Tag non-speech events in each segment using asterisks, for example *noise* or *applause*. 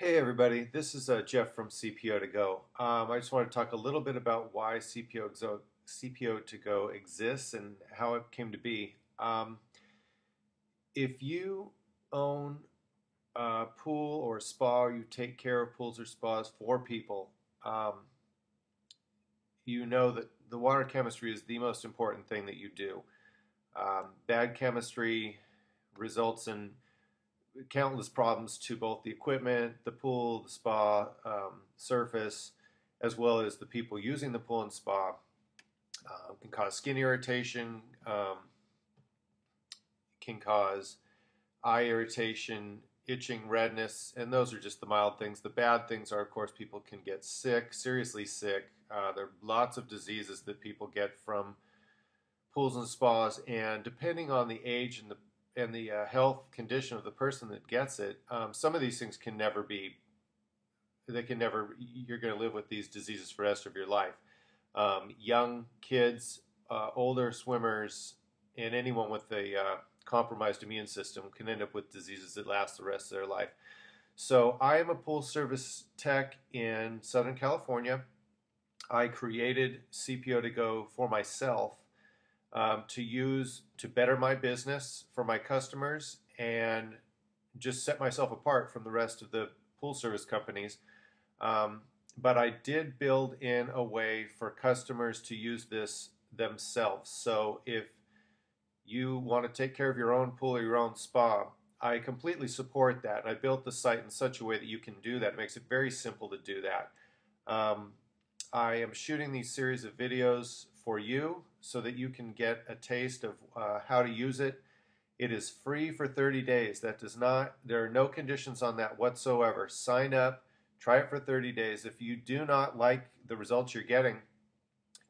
Hey everybody, this is uh, Jeff from CPO2go. Um, I just want to talk a little bit about why CPO, CPO2go exists and how it came to be. Um, if you own a pool or a spa, or you take care of pools or spas for people, um, you know that the water chemistry is the most important thing that you do. Um, bad chemistry results in countless problems to both the equipment, the pool, the spa, um, surface, as well as the people using the pool and spa. Uh, can cause skin irritation, um, can cause eye irritation, itching, redness, and those are just the mild things. The bad things are, of course, people can get sick, seriously sick. Uh, there are lots of diseases that people get from pools and spas, and depending on the age and the and the uh, health condition of the person that gets it, um, some of these things can never be. They can never. You're going to live with these diseases for the rest of your life. Um, young kids, uh, older swimmers, and anyone with a uh, compromised immune system can end up with diseases that last the rest of their life. So I am a pool service tech in Southern California. I created CPO2go for myself um, to use to better my business for my customers and just set myself apart from the rest of the pool service companies. Um, but I did build in a way for customers to use this themselves. So if you want to take care of your own pool or your own spa, I completely support that. I built the site in such a way that you can do that. It makes it very simple to do that. Um, I am shooting these series of videos for you so that you can get a taste of uh, how to use it. It is free for 30 days. That does not, there are no conditions on that whatsoever. Sign up, try it for 30 days. If you do not like the results you're getting,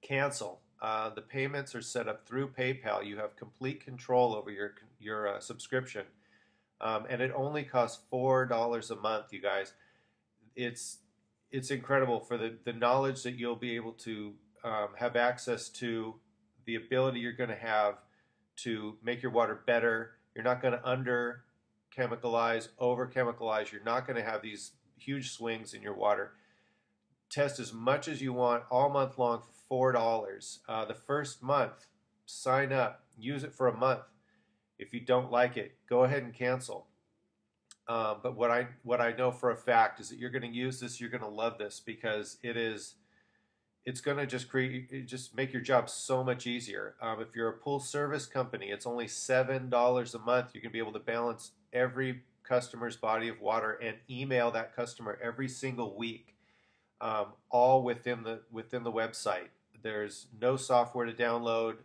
cancel. Uh, the payments are set up through PayPal. You have complete control over your your uh, subscription, um, and it only costs four dollars a month. You guys, it's it's incredible for the the knowledge that you'll be able to um, have access to the ability you're going to have to make your water better. You're not going to under chemicalize, over chemicalize. You're not going to have these huge swings in your water. Test as much as you want all month long for four dollars. Uh, the first month, sign up, use it for a month. If you don't like it, go ahead and cancel. Um, but what I what I know for a fact is that you're going to use this. You're going to love this because it is it's going to just create just make your job so much easier. Um, if you're a pool service company, it's only seven dollars a month. You can be able to balance every customer's body of water and email that customer every single week, um, all within the within the website. There's no software to download.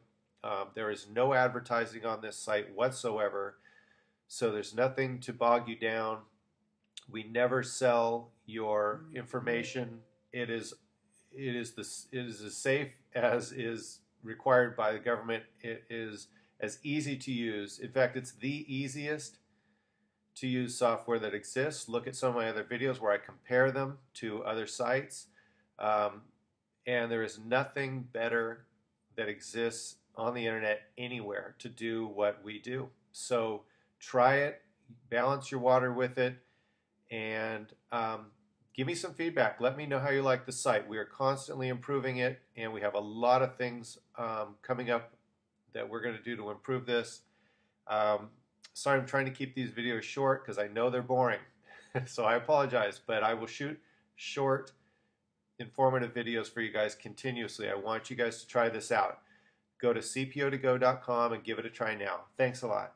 Um, there is no advertising on this site whatsoever. So there's nothing to bog you down. We never sell your information. It is it is it is as safe as is required by the government. It is as easy to use. In fact, it's the easiest to use software that exists. Look at some of my other videos where I compare them to other sites. Um, and there is nothing better that exists on the internet anywhere to do what we do. So try it, balance your water with it, and um, give me some feedback. Let me know how you like the site. We are constantly improving it, and we have a lot of things um, coming up that we're going to do to improve this. Um, sorry, I'm trying to keep these videos short because I know they're boring. *laughs* so I apologize, but I will shoot short, informative videos for you guys continuously. I want you guys to try this out. Go to cpo2go.com and give it a try now. Thanks a lot.